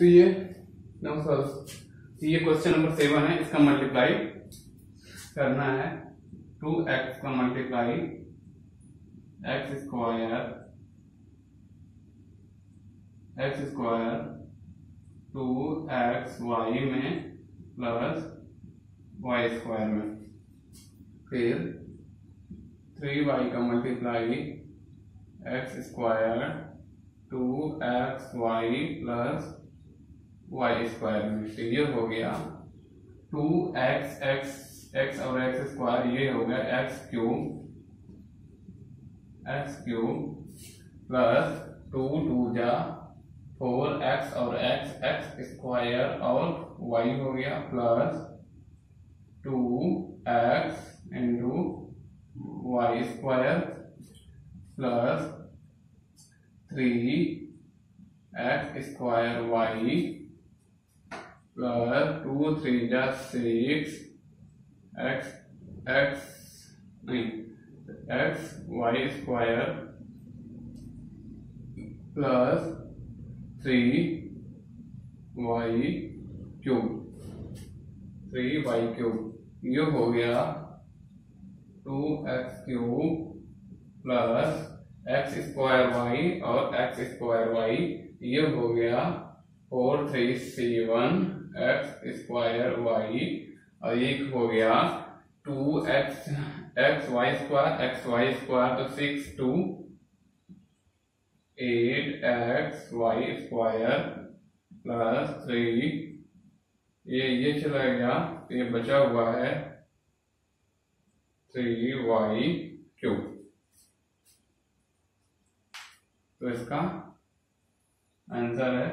तो ये तो ये क्वेश्चन नंबर सेवन है, इसका मल्टीप्लाई करना है। टू एक्स का multiply x square x square two x y में प्लस वाई स्क्वायर में। फिर थ्री वाई का multiply x square two x y plus y square ये हो गया टू एक्स एक्स एक्स और एक्स स्क्वायर ये हो गया x cube x cube plus two two जा फोर एक्स और एक्स एक्स स्क्वायर और वाई हो गया plus two x into y square plus three x square y plus two three जा सिक्स एक्स एक्स नहीं x y square plus three y cube three y cube ये हो गया two x cube plus x square y और x square y ये हो गया four three seven x square y और एक हो गया two x x y square x y square तो six two eight x y square plus three ये ये चला गया तो ये बचा हुआ है थ्री वाई क्यूब तो इसका आंसर है